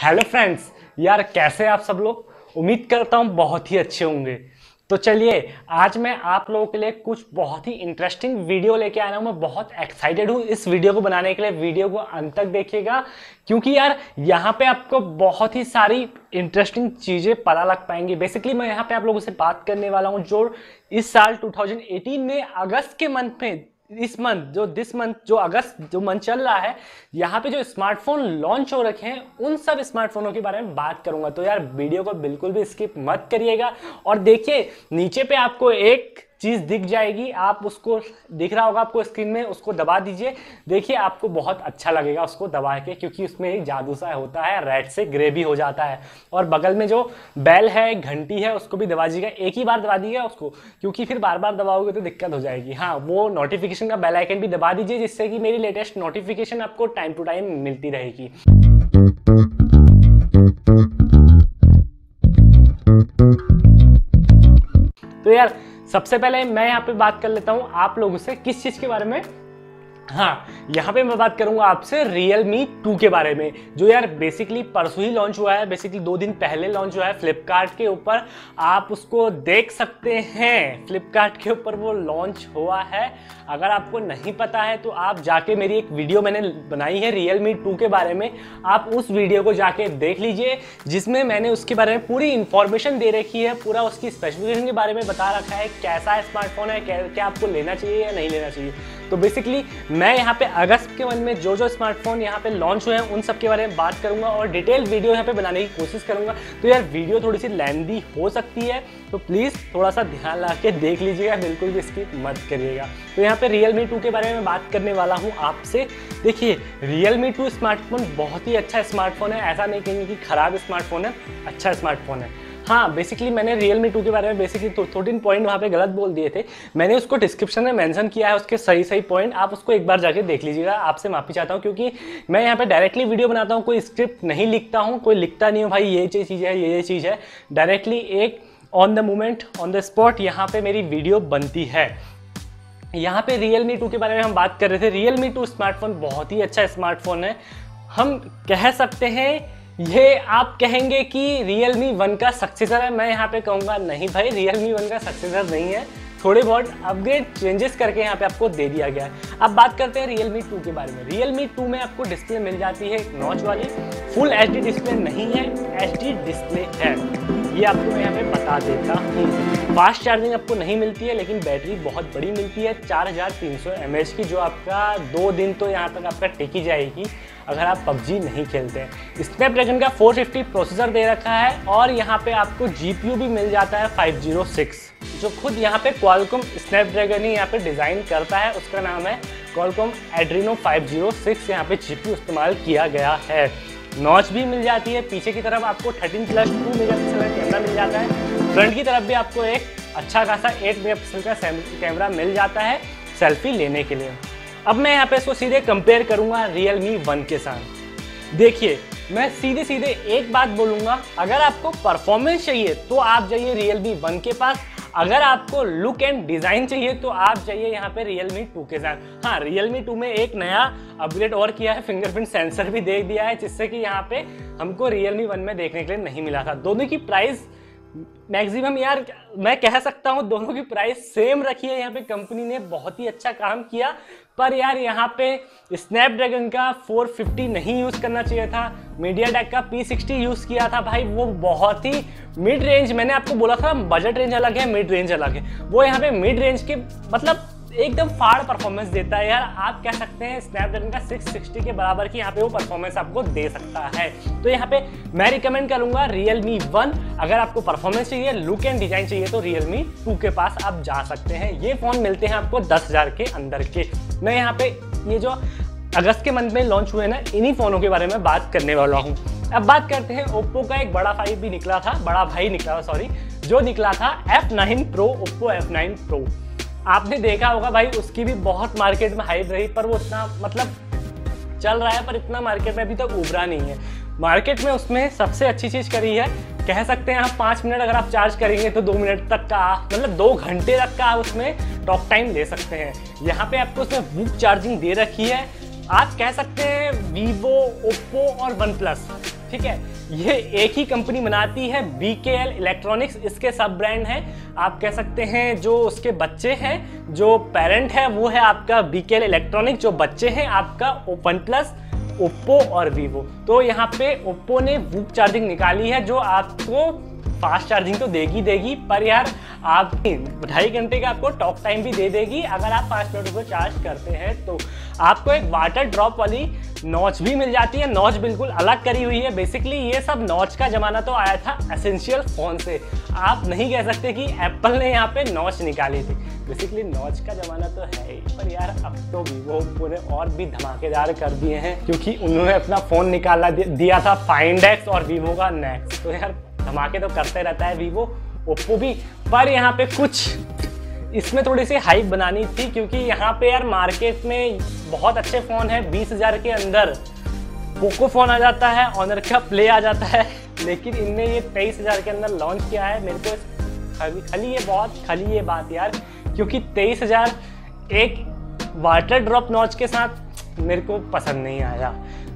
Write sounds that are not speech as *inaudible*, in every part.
Hello friends यार कैसे आप सब लोग? उम्मीद करता हूँ बहुत ही अच्छे होंगे। तो चलिए, आज मैं आप लोगों के लिए कुछ बहुत ही इंटरेस्टिंग वीडियो लेके आया हूँ। मैं बहुत एक्साइटेड हूँ इस वीडियो को बनाने के लिए। वीडियो को अंत तक देखिएगा। क्योंकि यार, यहाँ पे आपको बहुत ही सारी इंटरेस्टिंग चीज़ें पता लग पाएँगी। बेसिकली मैं यहाँ पे आप लोगों से बात करने वाला हूँ जो इस साल 2018 में अगस्त के मंथ में इस मंथ जो दिस मंथ जो अगस्त, जो मंथ चल रहा है, यहाँ पे जो स्मार्टफ़ोन लॉन्च हो रखे हैं, उन सब स्मार्टफोनों के बारे में बात करूँगा। तो यार वीडियो को बिल्कुल भी स्किप मत करिएगा। और देखिए, नीचे पे आपको एक चीज़ दिख जाएगी, आप उसको दिख रहा होगा आपको स्क्रीन में, उसको दबा दीजिए। देखिए, आपको बहुत अच्छा लगेगा उसको दबा के, क्योंकि उसमें एक जादू सा होता है, रेड से ग्रे भी हो जाता है। और बगल में जो बेल है घंटी है, उसको भी दबा दीजिएगा। एक ही बार दबा दीजिएगा उसको, क्योंकि फिर बार बार दबाओगे तो दिक्कत हो जाएगी। हाँ वो नोटिफिकेशन का बेल आइकन भी दबा दीजिए, जिससे कि मेरी लेटेस्ट नोटिफिकेशन आपको टाइम टू टाइम मिलती रहेगी। तो यार सबसे पहले मैं यहाँ पे बात कर लेता हूँ आप लोगों से किस चीज़ के बारे में हाँ यहाँ पे मैं बात करूँगा आपसे Realme 2 के बारे में, जो यार बेसिकली परसों ही लॉन्च हुआ है बेसिकली दो दिन पहले लॉन्च हुआ है फ्लिपकार्ट के ऊपर। आप उसको देख सकते हैं फ्लिपकार्ट के ऊपर वो लॉन्च हुआ है। अगर आपको नहीं पता है तो आप जाके मेरी एक वीडियो मैंने बनाई है Realme 2 के बारे में। आप उस वीडियो को जाके देख लीजिए, जिसमें मैंने उसके बारे में पूरी इंफॉर्मेशन दे रखी है, पूरा उसकी स्पेसिफिकेशन के बारे में बता रखा है, कैसा स्मार्टफ़ोन है क्या आपको लेना चाहिए या नहीं लेना चाहिए। तो बेसिकली मैं यहाँ पे अगस्त के मन में जो जो स्मार्टफ़ोन यहाँ पे लॉन्च हुए हैं, उन सब के बारे में बात करूँगा और डिटेल वीडियो यहाँ पे बनाने की कोशिश करूँगा। तो यार वीडियो थोड़ी सी लेंदी हो सकती है तो प्लीज़ थोड़ा सा ध्यान ला के देख लीजिएगा, बिल्कुल भी इसकी मत करिएगा। तो यहाँ पे रियल मी के बारे में बात करने वाला हूँ आपसे। देखिए रियल मी स्मार्टफ़ोन बहुत ही अच्छा स्मार्टफ़ोन है, ऐसा नहीं कहेंगे कि खराब स्मार्टफ़ोन है अच्छा स्मार्टफ़ोन है। हाँ बेसिकली मैंने रियल मी टू के बारे में बेसिकली थोटीन पॉइंट वहाँ पे गलत बोल दिए थे। मैंने उसको डिस्क्रिप्शन में मेंशन किया है, उसके सही सही पॉइंट आप उसको एक बार जाके देख लीजिएगा, आपसे माफ़ी चाहता हूँ, क्योंकि मैं यहाँ पे डायरेक्टली वीडियो बनाता हूँ, कोई स्क्रिप्ट नहीं लिखता हूँ, कोई लिखता नहीं हूँ, भाई, ये चीज़ है, ये ये चीज़ है। डायरेक्टली एक on the moment on the spot यहाँ पर मेरी वीडियो बनती है। यहाँ पे रियल मी टू के बारे में हम बात कर रहे थे। रियल मी टू स्मार्टफ़ोन बहुत ही अच्छा स्मार्टफ़ोन है। हम कह सकते हैं ये आप कहेंगे कि Realme वन का सक्सेसर है। मैं यहाँ पे कहूँगा, नहीं भाई, Realme वन का सक्सेसर नहीं है। थोड़े बहुत अपग्रेड चेंजेस करके यहाँ पे आपको दे दिया गया है। अब बात करते हैं Realme 2 के बारे में। Realme 2 में आपको डिस्प्ले मिल जाती है नॉच वाली। फुल एचडी डिस्प्ले नहीं है एचडी डिस्प्ले है। ये आपको मैं यहाँ पे बता देता हूँ। फास्ट चार्जिंग आपको नहीं मिलती है, लेकिन बैटरी बहुत बड़ी मिलती है, चार हज़ार तीन सौ एम एच की, जो आपका दो दिन तो यहाँ तक आपका टेकी जाएगी, अगर आप पबजी नहीं खेलते हैं। स्नैपड्रैगन का 450 प्रोसेसर दे रखा है, और यहाँ पे आपको जीपीयू भी मिल जाता है 506 जो खुद यहाँ पे क्वालकॉम स्नैपड्रैगन ही यहाँ पे डिज़ाइन करता है। उसका नाम है क्वालकॉम एड्रीनो 506 यहाँ पे जीपीयू इस्तेमाल किया गया है। नॉच भी मिल जाती है, पीछे की तरफ़ आपको 13 प्लस टू मेगा पिक्सल का कैमरा मिल जाता है। फ्रंट की तरफ़ भी आपको एक अच्छा खासा 8 मेगा पिक्सल का कैमरा मिल जाता है सेल्फी लेने के लिए। अब मैं यहाँ पे इसको सीधे कंपेयर करूँगा Realme वन के साथ। देखिए, मैं सीधे सीधे एक बात बोलूँगा, अगर आपको परफॉर्मेंस चाहिए तो आप जाइए Realme वन के पास। अगर आपको लुक एंड डिज़ाइन चाहिए तो आप जाइए यहाँ पे Realme 2 के साथ। हाँ Realme 2 में एक नया अपग्रेड और किया है फिंगरप्रिंट सेंसर भी दे दिया है, जिससे कि यहाँ पे हमको Realme 1 में देखने के लिए नहीं मिला था। दोनों की प्राइस मैक्सिमम यार, मैं कह सकता हूँ, दोनों की प्राइस सेम रखी है। यहाँ पे कंपनी ने बहुत ही अच्छा काम किया। पर यार यहाँ पे स्नैपड्रैगन का 450 नहीं यूज़ करना चाहिए था। मीडिया टेक का P60 यूज़ किया था भाई, वो बहुत ही मिड रेंज मैंने आपको बोला था बजट रेंज अलग है मिड रेंज अलग है। वो यहाँ पे मिड रेंज के मतलब एकदम फाड़ परफॉर्मेंस देता है यार। आप कह सकते हैं स्नैपड्रैगन का 660 के बराबर की यहाँ पे वो परफॉर्मेंस आपको दे सकता है। तो यहाँ पे मैं रिकमेंड करूँगा Realme 1 अगर आपको परफॉर्मेंस चाहिए लुक एंड डिज़ाइन चाहिए तो Realme 2 के पास आप जा सकते हैं। ये फ़ोन मिलते हैं आपको दस हज़ार के अंदर के। मैं यहाँ पे ये जो अगस्त के मंथ में लॉन्च हुए ना, इन्हीं फोनों के बारे में बात करने वाला हूँ। अब बात करते हैं ओप्पो का एक बड़ा भाई भी निकला था, बड़ा भाई निकला था सॉरी जो निकला था F9 Pro Oppo F9 Pro आपने देखा होगा भाई, उसकी भी बहुत मार्केट में हाइप रही, पर वो इतना मतलब चल रहा है, पर इतना मार्केट में अभी तक उभरा नहीं है। मार्केट में उसमें सबसे अच्छी चीज़ करी है कह सकते हैं आप पाँच मिनट अगर आप चार्ज करेंगे तो दो मिनट तक का मतलब दो घंटे तक का आप उसमें टॉक टाइम दे सकते हैं। यहाँ पे आपको उसमें बुक चार्जिंग दे रखी है। आप कह सकते हैं वीवो ओप्पो और वन प्लस ठीक है? ये एक ही कंपनी बनाती है बी के एल इलेक्ट्रॉनिक्स इसके सब ब्रांड हैं। आप कह सकते हैं जो उसके बच्चे हैं, जो पेरेंट है, वो है आपका बी के एल इलेक्ट्रॉनिक्स जो बच्चे हैं, आपका वन प्लस ओप्पो और वीवो। तो यहाँ पे ओप्पो ने वूप चार्जिंग निकाली है, जो आपको फास्ट चार्जिंग तो देगी देगी, पर यार आप ढाई घंटे का आपको टॉक टाइम भी दे देगी। अगर आप पाँच मिनट को चार्ज करते हैं तो आपको एक वाटर ड्रॉप वाली नॉच भी मिल जाती है। नॉच बिल्कुल अलग करी हुई है। बेसिकली ये सब नॉच का जमाना तो आया था एसेंशियल फ़ोन से। आप नहीं कह सकते कि एप्पल ने यहाँ पे नॉच निकाली थी। बेसिकली नॉच का जमाना तो है ही। पर यार, अब तो वीवो पूरे और भी धमाकेदार कर दिए हैं, क्योंकि उन्होंने अपना फ़ोन निकाला दिया था फाइंड एक्स और वीवो का नेक्स्ट तो यार, धमाके तो करते रहता है वीवो ओप्पो भी। पर यहाँ पे कुछ, इसमें थोड़ी सी हाइप बनानी थी क्योंकि यहाँ पे यार मार्केट में बहुत अच्छे फ़ोन है। बीस हज़ार के अंदर पोको फ़ोन आ जाता है ऑनर का प्ले आ जाता है। लेकिन इनने ये तेईस हज़ार के अंदर लॉन्च किया है। मेरे को खाली खाली ये बहुत, खाली ये बात यार। क्योंकि तेईस हज़ार एक वाटर ड्रॉप नॉच के साथ मेरे को पसंद नहीं आया।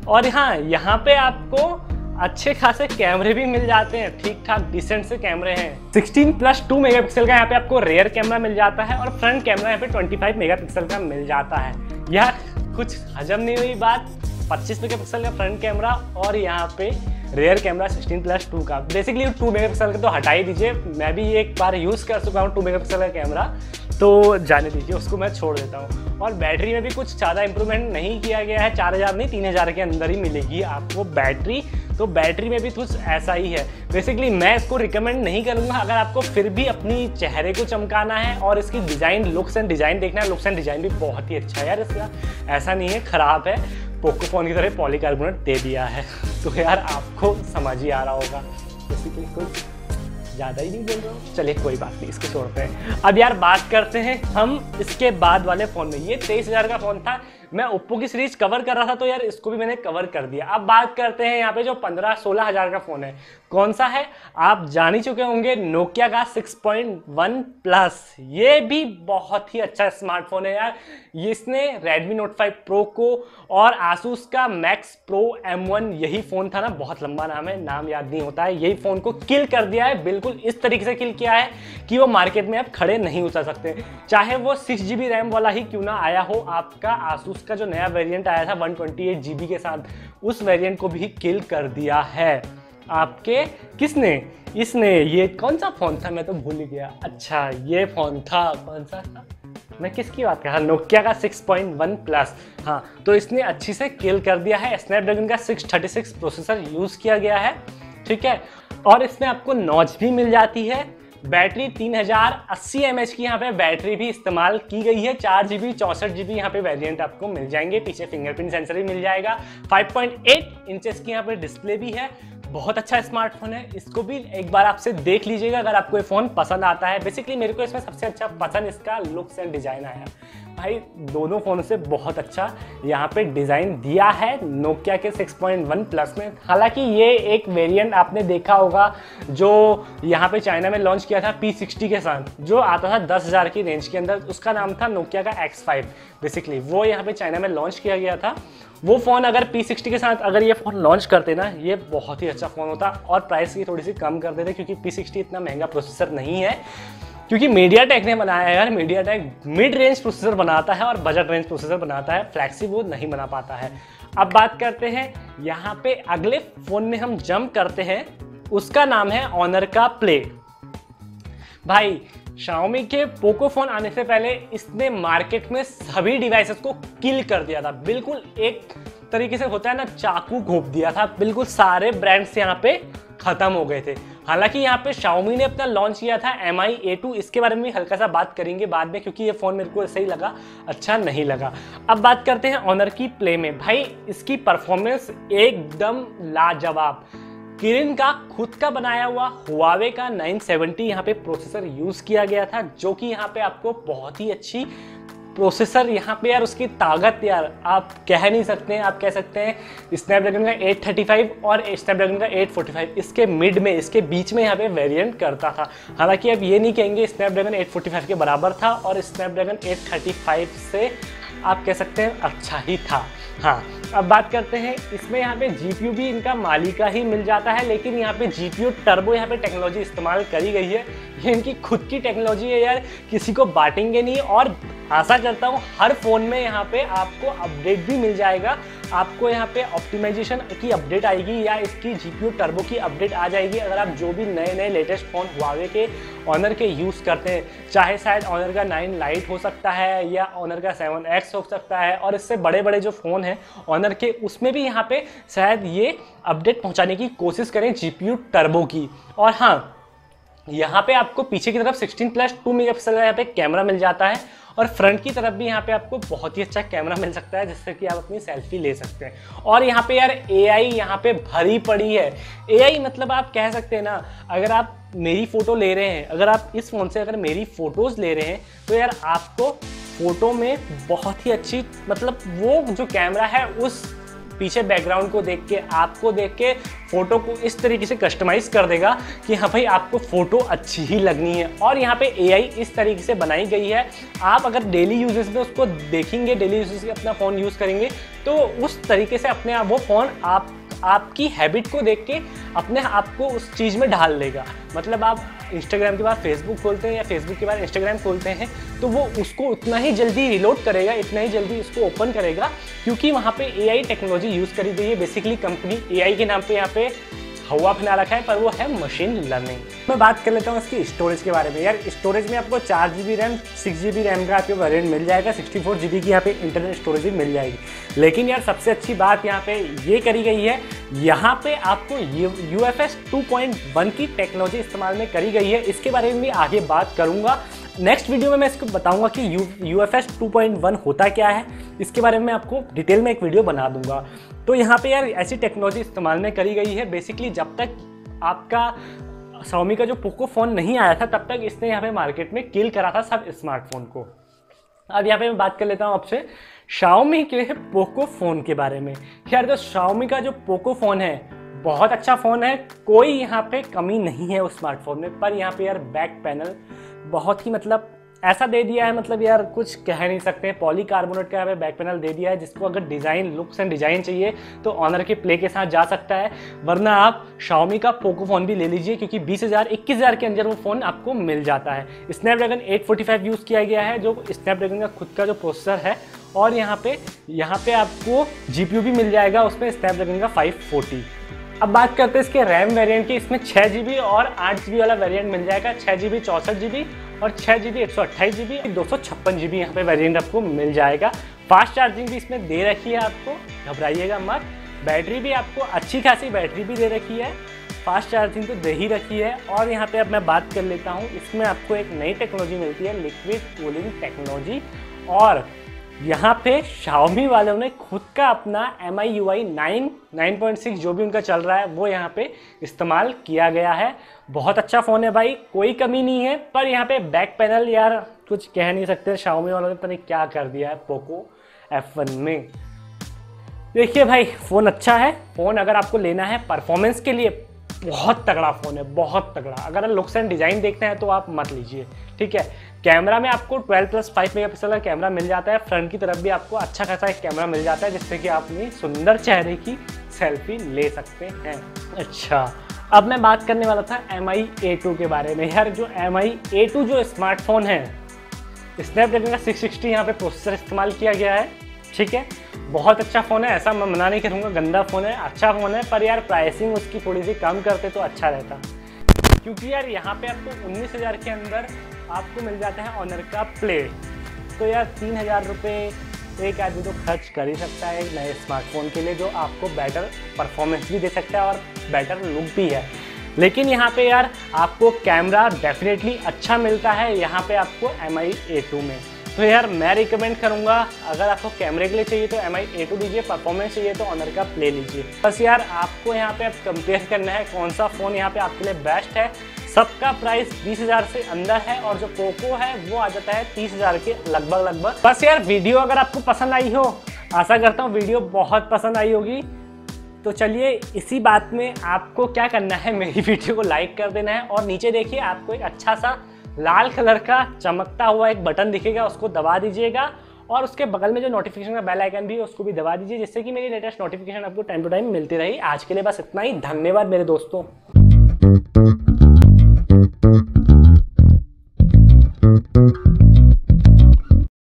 और हाँ यहाँ पे आपको अच्छे खासे कैमरे भी मिल जाते हैं ठीक ठाक डिसेंट से कैमरे हैं। 16 प्लस 2 मेगापिक्सल का यहाँ पे आपको रेयर कैमरा मिल जाता है और फ्रंट कैमरा यहाँ पे 25 मेगापिक्सल का मिल जाता है। यह कुछ हजम नहीं हुई बात 25 मेगापिक्सल का फ्रंट कैमरा और यहाँ पे रेयर कैमरा 16 प्लस टू का। बेसिकली टू मेगापिक्सल का तो हटा ही दीजिए, मैं भी एक बार यूज़ कर चुका हूँ टू मेगापिक्सल का कैमरा तो जाने दीजिए, उसको मैं छोड़ देता हूँ। और बैटरी में भी कुछ ज़्यादा इंप्रूवमेंट नहीं किया गया है, चार हज़ार नहीं, तीन हज़ार के अंदर ही मिलेगी आपको बैटरी तो बैटरी में भी कुछ ऐसा ही है। बेसिकली मैं इसको रिकमेंड नहीं करूँगा, अगर आपको फिर भी अपनी चेहरे को चमकाना है और इसकी डिज़ाइन लुक्स एंड डिज़ाइन देखना है लुक्स एंड डिज़ाइन भी बहुत ही अच्छा है यार इसका। ऐसा नहीं है, ख़राब है। पोको फ़ोन की तरह पॉलीकार्बोनेट दे दिया है। *laughs* तो यार आपको समझ ही आ रहा होगा। बेसिकली कुछ ज़्यादा ही नहीं बोल रहा हूँ। चलिए, कोई बात नहीं, इसको छोड़ते हैं। अब यार बात करते हैं हम इसके बाद वाले फ़ोन में। ये तेईस हज़ार का फ़ोन था। मैं ओप्पो की सीरीज़ कवर कर रहा था तो यार इसको भी मैंने कवर कर दिया। अब बात करते हैं यहाँ पे जो पंद्रह सोलह हज़ार का फ़ोन है। कौन सा है? आप जान ही चुके होंगे नोकिया का 6.1 प्लस ये भी बहुत ही अच्छा स्मार्टफ़ोन है यार। इसने Redmi Note 5 Pro को और Asus का Max Pro M1 यही फ़ोन था ना, बहुत लंबा नाम है, नाम याद नहीं होता है। यही फ़ोन को किल कर दिया है, बिल्कुल इस तरीके से किल किया है। कि वो मार्केट में आप खड़े नहीं उतर सकते। चाहे वो सिक्स जी रैम वाला ही क्यों ना आया हो, आपका आसूस का जो नया वेरियंट आया था वन ट्वेंटी के साथ, उस वेरियंट को भी किल कर दिया है। आपके किसने? इसने, ये कौन सा फ़ोन था? मैं तो भूल ही गया। अच्छा ये फ़ोन था। कौन सा था? मैं किसकी बात कर रहा नोकिया का 6.1 प्लस हाँ तो इसने अच्छी से किल कर दिया है। स्नैपड्रैगन का 636 प्रोसेसर यूज़ किया गया है। ठीक है? और इसमें आपको नॉच भी मिल जाती है। बैटरी तीन हज़ार अस्सी की यहाँ पे बैटरी भी इस्तेमाल की गई है। चार जीबी चौसठ बी यहाँ पे वेरिएंट आपको मिल जाएँगे। पीछे फिंगरप्रिंट सेंसर भी मिल जाएगा। 5.8 इंचेस की यहाँ पे डिस्प्ले भी है। बहुत अच्छा स्मार्टफ़ोन है। इसको भी एक बार आपसे देख लीजिएगा अगर आपको ये फ़ोन पसंद आता है। बेसिकली मेरे को इसमें सबसे अच्छा पसंद इसका लुक्स एंड डिज़ाइन आया। भाई, दोनों फ़ोन से बहुत अच्छा यहाँ पे डिज़ाइन दिया है नोकिया के 6.1 प्लस में। हालाँकि ये एक वेरिएंट आपने देखा होगा जो यहाँ पे चाइना में लॉन्च किया था P60 के साथ, जो आता था दस हज़ार की रेंज के अंदर। उसका नाम था नोकिया का X5 बेसिकली वो यहाँ पे चाइना में लॉन्च किया गया था। वो फ़ोन अगर P60 के साथ अगर ये फ़ोन लॉन्च करते ना, ये बहुत ही अच्छा फ़ोन होता और प्राइस की थोड़ी सी कम कर देते क्योंकि P60 इतना महँगा प्रोसेसर नहीं है। क्योंकि मीडिया टेक ने बनाया है यार MediaTek mid range processor बनाता है और बजट रेंज प्रोसेसर बनाता है फ्लैक्सी वो नहीं बना पाता है। अब बात करते हैं, यहाँ पे अगले फ़ोन में हम जंप करते हैं, उसका नाम है ऑनर का प्ले भाई Xiaomi के पोको फ़ोन आने से पहले इसने मार्केट में सभी डिवाइसेस को किल कर दिया था। बिल्कुल एक तरीके से होता है ना, चाकू घोप दिया था। बिल्कुल सारे ब्रांड्स यहाँ पे खत्म हो गए थे। हालाँकि यहाँ पे Xiaomi ने अपना लॉन्च किया था एम आई ए टू इसके बारे में हल्का सा बात करेंगे बाद में, क्योंकि ये फ़ोन मेरे को सही लगा अच्छा नहीं लगा। अब बात करते हैं ऑनर की प्ले में। भाई, इसकी परफॉर्मेंस एकदम लाजवाब। किरिन का, खुद का बनाया हुआ हुआवे का 970 यहाँ पे प्रोसेसर यूज़ किया गया था, जो कि यहाँ पे आपको बहुत ही अच्छी प्रोसेसर यहाँ पे यार उसकी ताकत यार, आप कह नहीं सकते हैं आप कह सकते हैं स्नैपड्रैगन का 835 और स्नैपड्रैगन का 845 इसके मिड में, इसके बीच में यहाँ पे वेरिएंट करता था। हालाँकि अब ये नहीं कहेंगे स्नैपड्रैगन 845 के बराबर था और स्नैपड्रैगन 835 से आप कह सकते हैं अच्छा ही था। हाँ अब बात करते हैं, इसमें यहाँ पे जीपीयू भी इनका मालिका ही मिल जाता है, लेकिन यहाँ पे जी टर्बो यहाँ पे टेक्नोलॉजी इस्तेमाल करी गई है। ये इनकी खुद की टेक्नोलॉजी है यार, किसी को बांटेंगे नहीं और आशा करता हूँ, हर फ़ोन में यहाँ पे आपको अपडेट भी मिल जाएगा। आपको यहाँ पे ऑप्टिमाइजेशन की अपडेट आएगी या इसकी जी टर्बो की अपडेट आ जाएगी। अगर आप जो भी नए नए लेटेस्ट फ़ोन हुआवे के ऑनर के यूज़ करते हैं, चाहे शायद ऑनर का नाइन लाइट हो सकता है या ऑनर का सेवन एक्स हो सकता है, और इससे बड़े बड़े जो फ़ोन हैं ऑनर के, उसमें भी यहाँ पे शायद ये अपडेट पहुँचाने की कोशिश करें जी टर्बो की। और हाँ यहाँ पे आपको पीछे की तरफ़ 16 प्लस टू मेगा पिक्सल का यहाँ पे कैमरा मिल जाता है। और फ्रंट की तरफ़ भी यहाँ पे आपको बहुत ही अच्छा कैमरा मिल सकता है जिससे कि आप अपनी सेल्फी ले सकते हैं। और यहाँ पे यार ए आई यहाँ पे भरी पड़ी है। ए आई मतलब आप कह सकते हैं ना, अगर आप मेरी फ़ोटो ले रहे हैं, अगर आप इस फ़ोन से अगर मेरी फ़ोटोज़ ले रहे हैं तो यार आपको फ़ोटो में बहुत ही अच्छी मतलब वो जो कैमरा है, उस पीछे बैकग्राउंड को देख के, आपको देख के फ़ोटो को इस तरीके से कस्टमाइज कर देगा कि हाँ भाई, आपको फ़ोटो अच्छी ही लगनी है। और यहाँ पे एआई इस तरीके से बनाई गई है। आप अगर डेली यूजेस में उसको देखेंगे डेली यूजेस अपना फ़ोन यूज़ करेंगे तो उस तरीके से अपने आप वो फ़ोन आप आपकी हैबिट को देख के अपने आप को उस चीज़ में ढाल लेगा। मतलब आप इंस्टाग्राम के बाद फेसबुक खोलते हैं या फेसबुक के बाद इंस्टाग्राम खोलते हैं तो वो उसको उतना ही जल्दी रिलोड करेगा, इतना ही जल्दी उसको ओपन करेगा, क्योंकि वहाँ पे एआई टेक्नोलॉजी यूज़ करी गई है। बेसिकली कंपनी एआई के नाम पे यहाँ पे हवा बना रखा है पर वो है मशीन लर्निंग मैं बात कर लेता हूँ इसकी स्टोरेज के बारे में। यार स्टोरेज में आपको चार G B RAM six G B RAM का आपको वेरियंट मिल जाएगा सिक्सटी फोर जी बी की यहाँ पे इंटरनल स्टोरेज भी मिल जाएगी। लेकिन यार, सबसे अच्छी बात यहाँ पे ये करी गई है, यहाँ पे आपको U F S two point one की टेक्नोलॉजी इस्तेमाल में करी गई है। इसके बारे में भी आगे बात करूँगा। नेक्स्ट वीडियो में मैं इसको बताऊँगा कि U U F S two point one होता क्या है। इसके बारे में मैं आपको डिटेल में एक वीडियो बना दूँगा। तो यहाँ पे यार ऐसी टेक्नोलॉजी इस्तेमाल में करी गई है। बेसिकली जब तक आपका सोमी का जो पोको फ़ोन नहीं आया था, तब तक इसने यहाँ पे मार्केट में किल करा था सब स्मार्टफ़ोन को। अब यहाँ पे मैं बात कर लेता हूँ आपसे शाओमी के पोको फ़ोन के बारे में। यार जो शाओमी का जो पोको फ़ोन है, बहुत अच्छा फ़ोन है। कोई यहाँ पे कमी नहीं है उस स्मार्टफ़ोन में, पर यहाँ पे यार बैक पैनल बहुत ही मतलब ऐसा दे दिया है मतलब यार कुछ कह नहीं सकते, पॉलीकार्बोनेट का यहाँ बैक पैनल दे दिया है, जिसको अगर डिज़ाइन लुक्स एंड डिज़ाइन चाहिए तो ऑनर के प्ले के साथ जा सकता है। वरना आप शाओमी का पोको फ़ोन भी ले लीजिए, क्योंकि बीस हज़ार, इक्कीस हज़ार के अंदर वो फ़ोन आपको मिल जाता है। स्नैपड्रैगन 845 यूज़ किया गया है, जो स्नैपड्रैगन का खुद का जो प्रोसेसर है, और यहाँ पे यहाँ पे आपको GPU भी मिल जाएगा, उसमें स्नैपड्रैगन का फाइव अब बात करते हैं इसके रैम वेरिएंट की, इसमें छः जी और आठ जी वाला वेरिएंट मिल जाएगा छः जी बी चौंसठ जी और छः जी बी एक सौ अट्ठाईस जी बी दो सौ छप्पन जी बी यहाँ पर वेरियंट आपको मिल जाएगा। फास्ट चार्जिंग भी इसमें दे रखी है आपको, घबराइएगा मत। बैटरी भी आपको अच्छी खासी बैटरी भी दे रखी है। फास्ट चार्जिंग तो दे ही रखी है। और यहाँ पे अब मैं बात कर लेता हूँ, इसमें आपको एक नई टेक्नोलॉजी मिलती है लिक्विड कूलिंग टेक्नोलॉजी और यहाँ पे Xiaomi वालों ने खुद का अपना M I U I nine nine point six जो भी उनका चल रहा है, वो यहाँ पे इस्तेमाल किया गया है। बहुत अच्छा फ़ोन है भाई, कोई कमी नहीं है, पर यहाँ पे बैक पैनल यार, कुछ कह नहीं सकते। Xiaomi वालों ने पता नहीं क्या कर दिया है पोको एफ़ वन में। देखिए भाई फ़ोन अच्छा है। फ़ोन अगर आपको लेना है परफॉर्मेंस के लिए, बहुत तगड़ा फ़ोन है, बहुत तगड़ा। अगर लुक्स एंड डिज़ाइन देखते हैं तो आप मत लीजिए, ठीक है? कैमरा में आपको 12 प्लस 5 मेगापिक्सल का कैमरा मिल जाता है। फ्रंट की तरफ़ भी आपको अच्छा खासा एक कैमरा मिल जाता है, जिससे कि आप अपनी सुंदर चेहरे की सेल्फी ले सकते हैं। अच्छा अब मैं बात करने वाला था एम आई ए टू के बारे में। यार, जो एम आई ए टू जो स्मार्टफ़ोन है स्नैपड्रैगन का सिक्स सिक्सटी यहाँ पे प्रोसेसर इस्तेमाल किया गया है। ठीक है? बहुत अच्छा फ़ोन है, ऐसा मैं मना नहीं करूँगा, गंदा फ़ोन है अच्छा फ़ोन है, पर यार प्राइसिंग उसकी थोड़ी सी कम करते तो अच्छा रहता। क्योंकि यार यहाँ पे आपको उन्नीस हज़ार के अंदर आपको मिल जाता है ऑनर का प्ले तो यार, तीन हज़ार रुपये एक आदमी तो खर्च कर ही सकता है एक नए स्मार्टफ़ोन के लिए, जो आपको बेटर परफॉर्मेंस भी दे सकता है और बेटर लुक भी है। लेकिन यहाँ पे यार, आपको कैमरा डेफिनेटली अच्छा मिलता है यहाँ पे आपको एम आई ए टू में। तो यार, मैं रिकमेंड करूँगा, अगर आपको कैमरे के लिए चाहिए तो एम आई ए टू लीजिए परफॉर्मेंस चाहिए तो ऑनर का प्ले लीजिए। बस यार, आपको यहाँ पे अब कंपेयर करना है कौन सा फ़ोन यहाँ पे आपके लिए बेस्ट है। सबका प्राइस बीस हज़ार से अंदर है और जो पोको है, वो आ जाता है तीस हज़ार के लगभग लगभग। बस यार, वीडियो अगर आपको पसंद आई हो, आशा करता हूँ वीडियो बहुत पसंद आई होगी। तो चलिए, इसी बात में आपको क्या करना है, मेरी *laughs* वीडियो को लाइक कर देना है और नीचे देखिए, आपको एक अच्छा सा लाल कलर का चमकता हुआ एक बटन दिखेगा, उसको दबा दीजिएगा और उसके बगल में जो नोटिफिकेशन का बेल आइकन भी है, उसको भी दबा दीजिए, जिससे कि मेरी लेटेस्ट नोटिफिकेशन आपको टाइम टू टाइम मिलती रही। आज के लिए बस इतना ही। धन्यवाद मेरे दोस्तों।